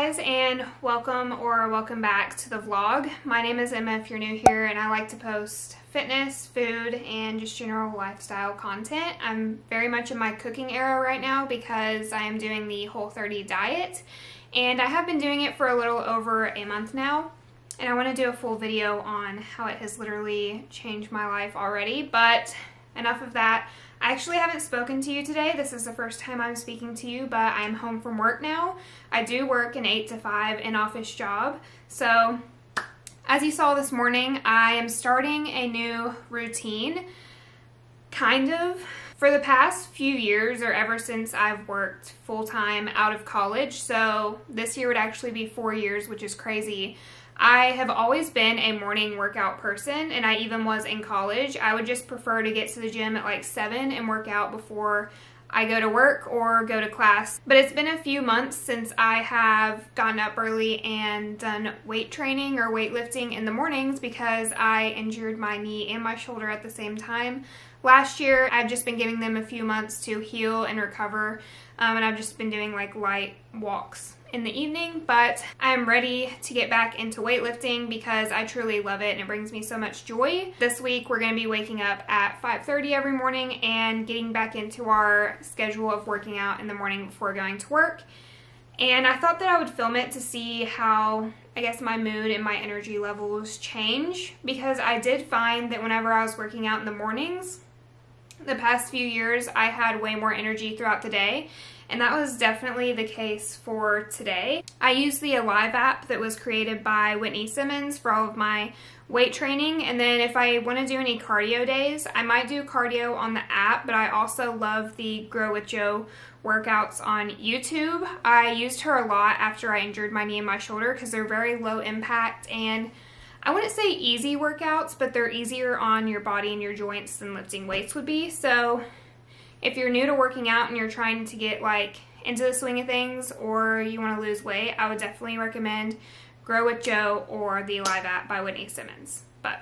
guys and welcome or welcome back to the vlog. My name is Emma if you're new here and I like to post fitness, food, and just general lifestyle content. I'm very much in my cooking era right now because I am doing the Whole30 diet and I have been doing it for a little over a month now and I want to do a full video on how it has literally changed my life already but enough of that. I actually haven't spoken to you today. This is the first time I'm speaking to you, but I'm home from work now. I do work an 8 to 5 in-office job. So, as you saw this morning, I am starting a new routine. Kind of. For the past few years, or ever since I've worked full-time out of college, so this year would actually be four years, which is crazy. I have always been a morning workout person, and I even was in college. I would just prefer to get to the gym at like 7 and work out before I go to work or go to class. But it's been a few months since I have gotten up early and done weight training or weightlifting in the mornings because I injured my knee and my shoulder at the same time. Last year, I've just been giving them a few months to heal and recover, um, and I've just been doing like light walks in the evening, but I'm ready to get back into weightlifting because I truly love it and it brings me so much joy. This week we're going to be waking up at 5.30 every morning and getting back into our schedule of working out in the morning before going to work. And I thought that I would film it to see how, I guess, my mood and my energy levels change because I did find that whenever I was working out in the mornings, the past few years, I had way more energy throughout the day, and that was definitely the case for today. I used the Alive app that was created by Whitney Simmons for all of my weight training, and then if I want to do any cardio days, I might do cardio on the app, but I also love the Grow with Jo workouts on YouTube. I used her a lot after I injured my knee and my shoulder because they're very low impact and I wouldn't say easy workouts, but they're easier on your body and your joints than lifting weights would be. So if you're new to working out and you're trying to get like into the swing of things or you want to lose weight, I would definitely recommend Grow with Jo or the Alive app by Whitney Simmons. But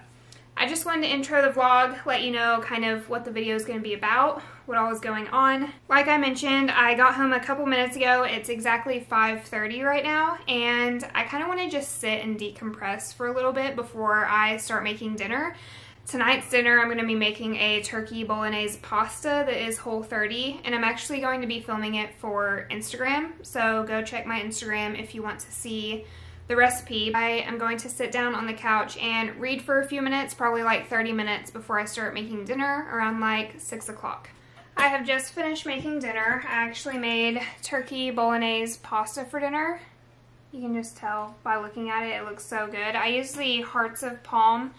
I just wanted to intro the vlog, let you know kind of what the video is going to be about, what all is going on. Like I mentioned, I got home a couple minutes ago. It's exactly 5.30 right now, and I kind of want to just sit and decompress for a little bit before I start making dinner. Tonight's dinner, I'm going to be making a turkey bolognese pasta that is whole 30, and I'm actually going to be filming it for Instagram, so go check my Instagram if you want to see the recipe. I am going to sit down on the couch and read for a few minutes, probably like 30 minutes before I start making dinner around like 6 o'clock. I have just finished making dinner. I actually made turkey bolognese pasta for dinner. You can just tell by looking at it, it looks so good. I use the Hearts of Palm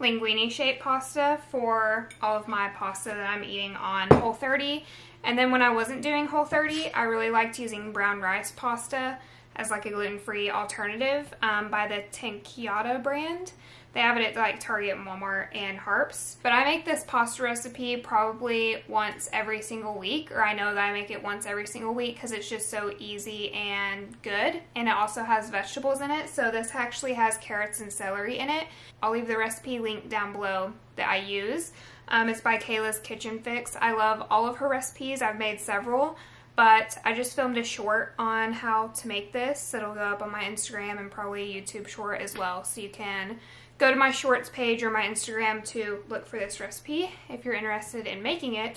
linguine shaped pasta for all of my pasta that I'm eating on Whole30. And then when I wasn't doing Whole30, I really liked using brown rice pasta as like a gluten-free alternative um, by the Tinkyada brand. They have it at like Target and Walmart and Harps. But I make this pasta recipe probably once every single week, or I know that I make it once every single week because it's just so easy and good. And it also has vegetables in it. So this actually has carrots and celery in it. I'll leave the recipe link down below that I use. Um, it's by Kayla's Kitchen Fix. I love all of her recipes. I've made several but I just filmed a short on how to make this. It'll go up on my Instagram and probably YouTube short as well. So you can go to my shorts page or my Instagram to look for this recipe if you're interested in making it.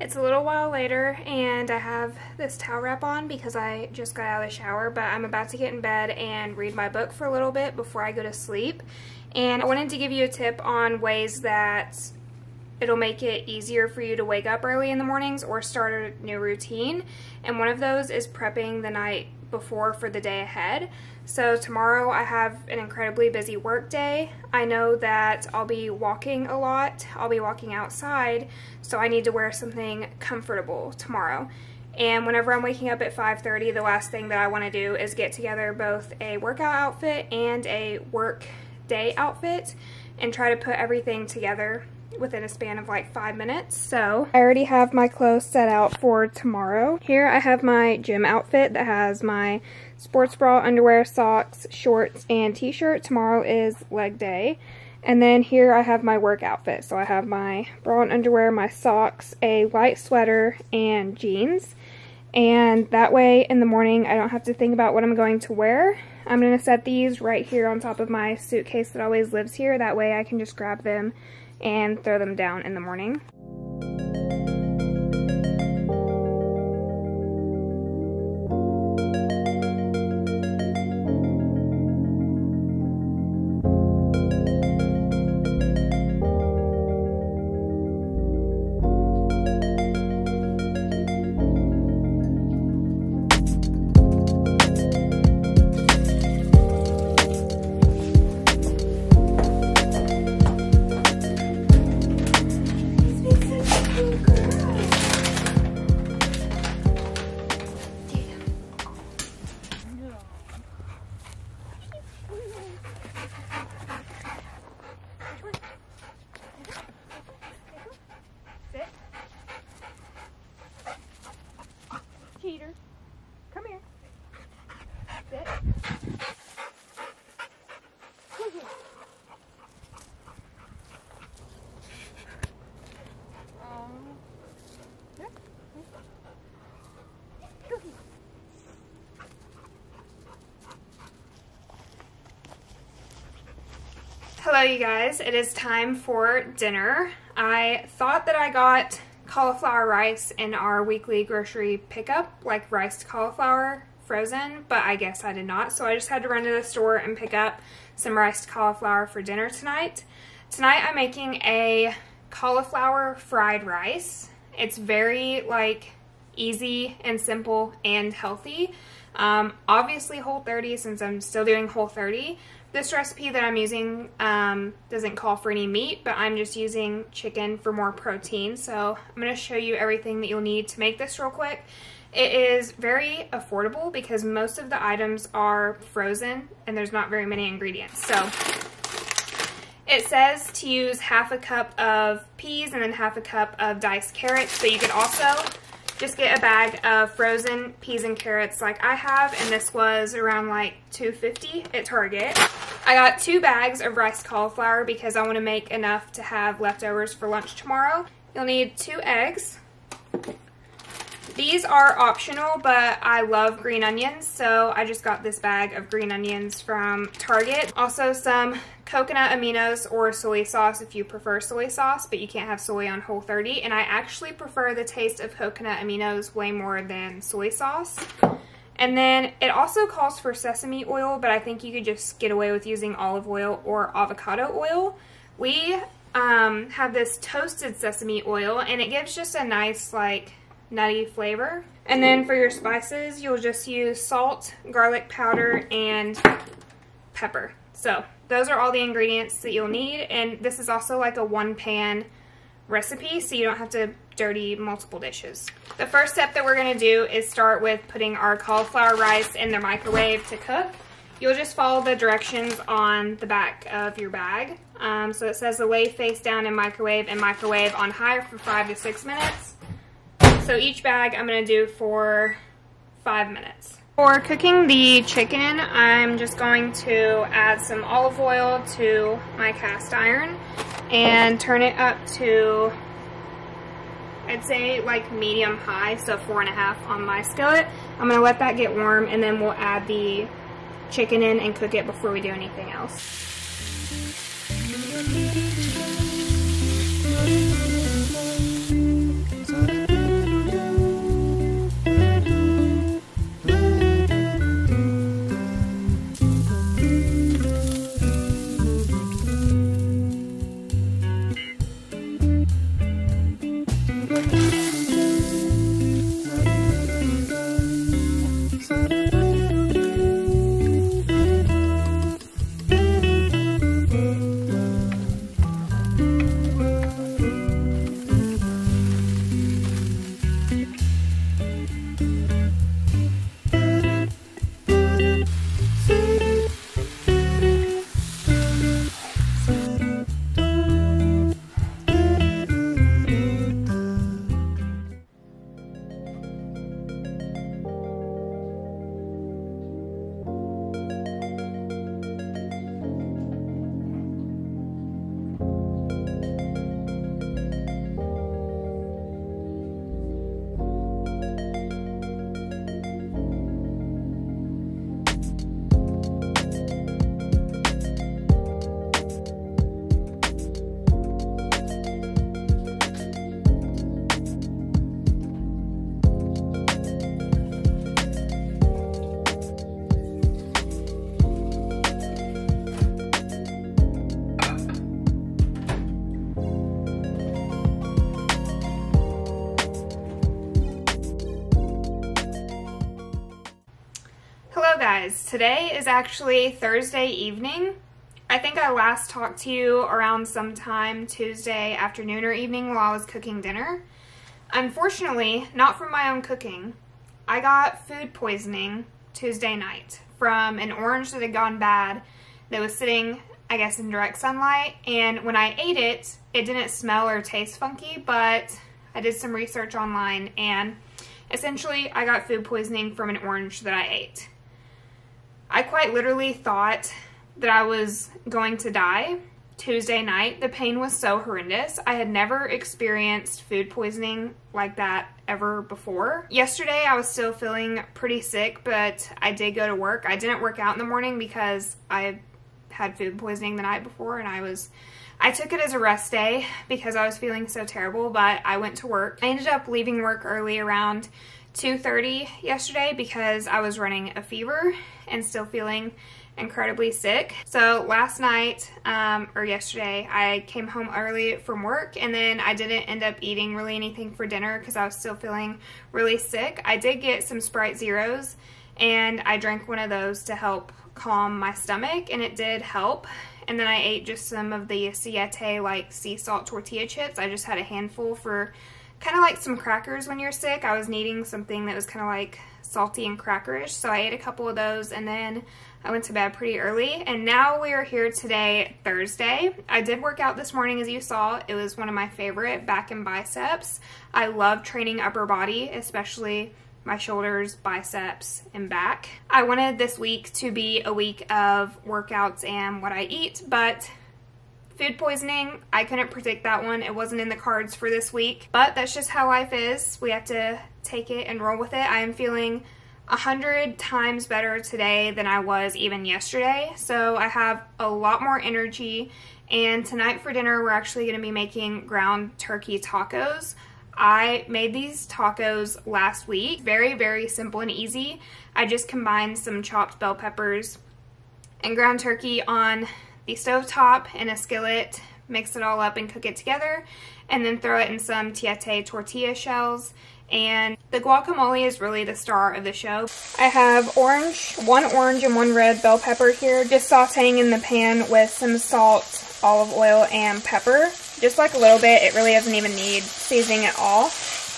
It's a little while later and I have this towel wrap on because I just got out of the shower, but I'm about to get in bed and read my book for a little bit before I go to sleep. And I wanted to give you a tip on ways that it'll make it easier for you to wake up early in the mornings or start a new routine. And one of those is prepping the night before for the day ahead. So tomorrow I have an incredibly busy work day. I know that I'll be walking a lot. I'll be walking outside, so I need to wear something comfortable tomorrow. And whenever I'm waking up at 5:30, the last thing that I want to do is get together both a workout outfit and a work day outfit and try to put everything together within a span of like five minutes. So I already have my clothes set out for tomorrow. Here I have my gym outfit that has my sports bra, underwear, socks, shorts, and t-shirt. Tomorrow is leg day. And then here I have my work outfit. So I have my bra and underwear, my socks, a white sweater, and jeans. And that way in the morning I don't have to think about what I'm going to wear. I'm going to set these right here on top of my suitcase that always lives here. That way I can just grab them and throw them down in the morning. Hello you guys, it is time for dinner. I thought that I got cauliflower rice in our weekly grocery pickup, like riced cauliflower frozen, but I guess I did not. So I just had to run to the store and pick up some riced cauliflower for dinner tonight. Tonight I'm making a cauliflower fried rice. It's very like easy and simple and healthy. Um, obviously whole 30 since I'm still doing whole 30. This recipe that I'm using um, doesn't call for any meat, but I'm just using chicken for more protein. So I'm going to show you everything that you'll need to make this real quick. It is very affordable because most of the items are frozen and there's not very many ingredients. So it says to use half a cup of peas and then half a cup of diced carrots, but you could also just get a bag of frozen peas and carrots like I have, and this was around like 250 at Target. I got two bags of rice cauliflower because I want to make enough to have leftovers for lunch tomorrow. You'll need two eggs. These are optional, but I love green onions, so I just got this bag of green onions from Target. Also some coconut aminos or soy sauce if you prefer soy sauce, but you can't have soy on Whole 30. And I actually prefer the taste of coconut aminos way more than soy sauce. And then it also calls for sesame oil, but I think you could just get away with using olive oil or avocado oil. We um, have this toasted sesame oil, and it gives just a nice, like, nutty flavor. And then for your spices, you'll just use salt, garlic powder, and pepper. So those are all the ingredients that you'll need. And this is also like a one pan recipe, so you don't have to dirty multiple dishes. The first step that we're gonna do is start with putting our cauliflower rice in the microwave to cook. you'll just follow the directions on the back of your bag. Um, so it says to lay face down in microwave and microwave on high for five to six minutes. So each bag I'm going to do for five minutes. For cooking the chicken, I'm just going to add some olive oil to my cast iron and turn it up to, I'd say like medium high, so four and a half on my skillet. I'm gonna let that get warm and then we'll add the chicken in and cook it before we do anything else. Guys. Today is actually Thursday evening. I think I last talked to you around sometime Tuesday afternoon or evening while I was cooking dinner. Unfortunately, not from my own cooking. I got food poisoning Tuesday night from an orange that had gone bad that was sitting, I guess, in direct sunlight. And when I ate it, it didn't smell or taste funky, but I did some research online and essentially I got food poisoning from an orange that I ate. I quite literally thought that I was going to die Tuesday night. The pain was so horrendous. I had never experienced food poisoning like that ever before. Yesterday I was still feeling pretty sick, but I did go to work. I didn't work out in the morning because I had food poisoning the night before and I was I took it as a rest day because I was feeling so terrible, but I went to work. I ended up leaving work early around 2.30 yesterday because I was running a fever and still feeling incredibly sick. So last night, um, or yesterday, I came home early from work and then I didn't end up eating really anything for dinner because I was still feeling really sick. I did get some Sprite Zeros and I drank one of those to help calm my stomach and it did help. And then I ate just some of the Siete like sea salt tortilla chips. I just had a handful for kind of like some crackers when you're sick. I was needing something that was kind of like salty and crackerish, so I ate a couple of those and then I went to bed pretty early. And now we are here today, Thursday. I did work out this morning as you saw. It was one of my favorite back and biceps. I love training upper body, especially my shoulders, biceps, and back. I wanted this week to be a week of workouts and what I eat, but Food poisoning, I couldn't predict that one. It wasn't in the cards for this week, but that's just how life is. We have to take it and roll with it. I am feeling a hundred times better today than I was even yesterday. So I have a lot more energy. And tonight for dinner, we're actually going to be making ground turkey tacos. I made these tacos last week. Very, very simple and easy. I just combined some chopped bell peppers and ground turkey on the stove top in a skillet, mix it all up and cook it together, and then throw it in some Siete tortilla shells. And the guacamole is really the star of the show. I have orange, one orange and one red bell pepper here, just sauteing in the pan with some salt, olive oil, and pepper. Just like a little bit, it really doesn't even need seasoning at all.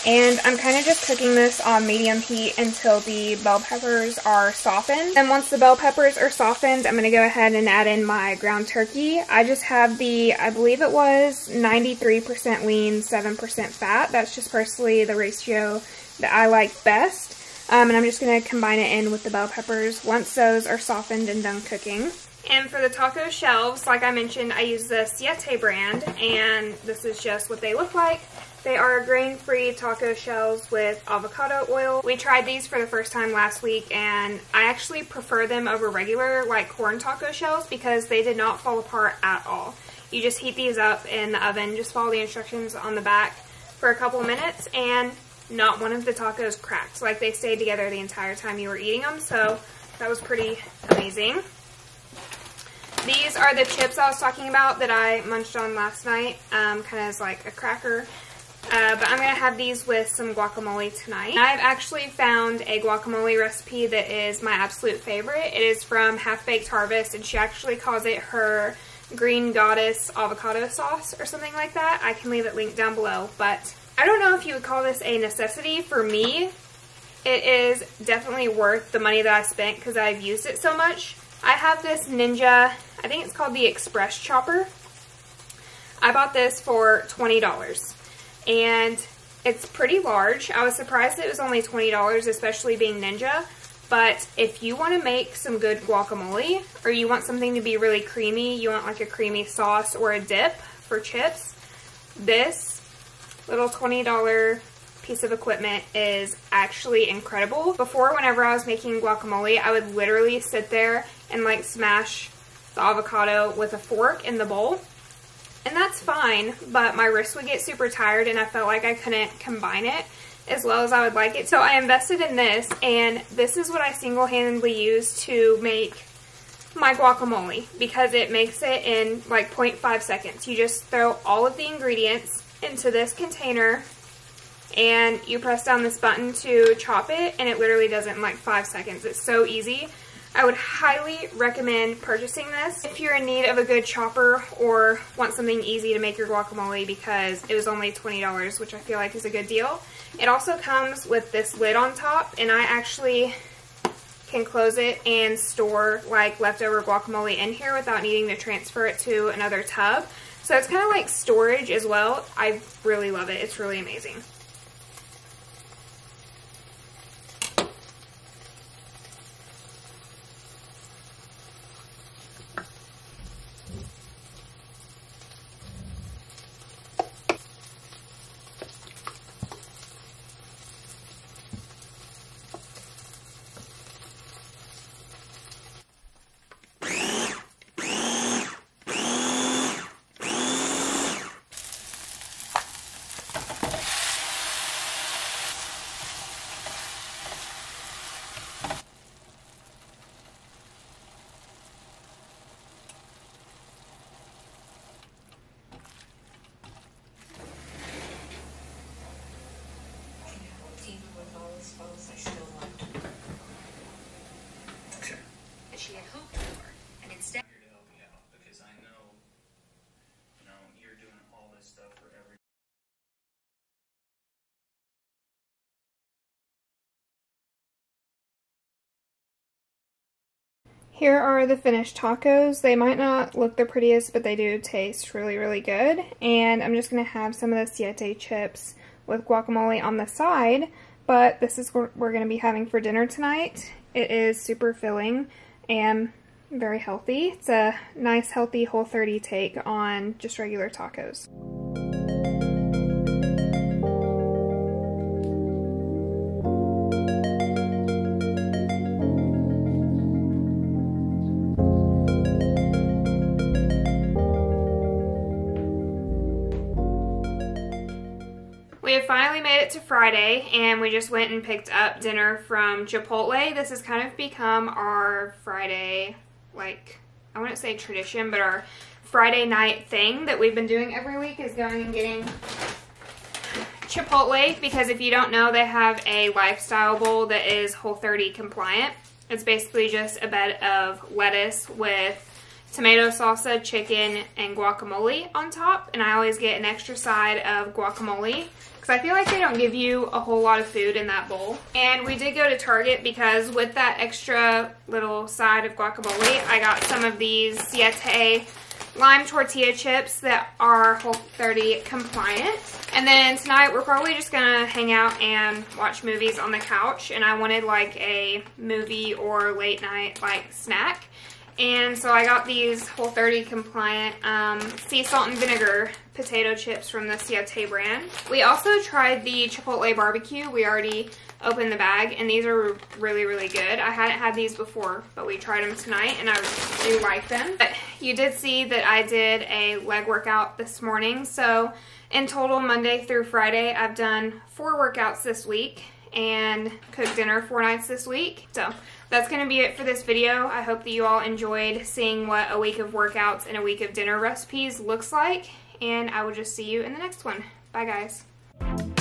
And I'm kind of just cooking this on medium heat until the bell peppers are softened. And once the bell peppers are softened, I'm going to go ahead and add in my ground turkey. I just have the, I believe it was 93% lean, 7% fat. That's just personally the ratio that I like best. Um, and I'm just going to combine it in with the bell peppers once those are softened and done cooking. And for the taco shelves, like I mentioned, I use the Siete brand, and this is just what they look like. They are grain-free taco shells with avocado oil. We tried these for the first time last week and I actually prefer them over regular like corn taco shells because they did not fall apart at all. You just heat these up in the oven, just follow the instructions on the back for a couple minutes and not one of the tacos cracked. Like they stayed together the entire time you were eating them, so that was pretty amazing. These are the chips I was talking about that I munched on last night, um, kind of as like a cracker. Uh, but I'm going to have these with some guacamole tonight. I've actually found a guacamole recipe that is my absolute favorite. It is from Half Baked Harvest, and she actually calls it her Green Goddess avocado sauce or something like that. I can leave it linked down below, but I don't know if you would call this a necessity. For me, it is definitely worth the money that I spent because I've used it so much. I have this Ninja, I think it's called the Express Chopper. I bought this for $20 and it's pretty large. I was surprised it was only $20, especially being Ninja. But if you want to make some good guacamole, or you want something to be really creamy, you want like a creamy sauce or a dip for chips, this little $20 piece of equipment is actually incredible. Before, whenever I was making guacamole, I would literally sit there and like smash the avocado with a fork in the bowl and that's fine, but my wrist would get super tired and I felt like I couldn't combine it as well as I would like it. So I invested in this, and this is what I single-handedly use to make my guacamole because it makes it in like 0.5 seconds. You just throw all of the ingredients into this container and you press down this button to chop it and it literally does it in like 5 seconds. It's so easy. I would highly recommend purchasing this if you're in need of a good chopper or want something easy to make your guacamole because it was only $20, which I feel like is a good deal. It also comes with this lid on top, and I actually can close it and store like leftover guacamole in here without needing to transfer it to another tub. So it's kind of like storage as well. I really love it. It's really amazing. even with all those photos, I still loved her. Okay. That she had hoped for, and instead. here to help you out because I know, you know, you're doing all this stuff for every. Here are the finished tacos. They might not look the prettiest, but they do taste really, really good. And I'm just going to have some of the Siete chips with guacamole on the side. But this is what we're going to be having for dinner tonight. It is super filling and very healthy. It's a nice, healthy Whole 30 take on just regular tacos. To Friday and we just went and picked up dinner from Chipotle. This has kind of become our Friday, like, I wouldn't say tradition, but our Friday night thing that we've been doing every week is going and getting Chipotle because if you don't know, they have a lifestyle bowl that is Whole 30 compliant. It's basically just a bed of lettuce with tomato salsa, chicken, and guacamole on top. And I always get an extra side of guacamole because I feel like they don't give you a whole lot of food in that bowl. And we did go to Target because with that extra little side of guacamole, I got some of these Siete lime tortilla chips that are Whole 30 compliant. And then tonight we're probably just gonna hang out and watch movies on the couch and I wanted like a movie or late night like snack. And so I got these Whole 30 compliant um, sea salt and vinegar potato chips from the Siete brand. We also tried the Chipotle barbecue. We already opened the bag and these are really, really good. I hadn't had these before, but we tried them tonight and I do like them. But you did see that I did a leg workout this morning. So in total, Monday through Friday, I've done four workouts this week and cook dinner four nights this week. So that's going to be it for this video. I hope that you all enjoyed seeing what a week of workouts and a week of dinner recipes looks like. And I will just see you in the next one. Bye guys.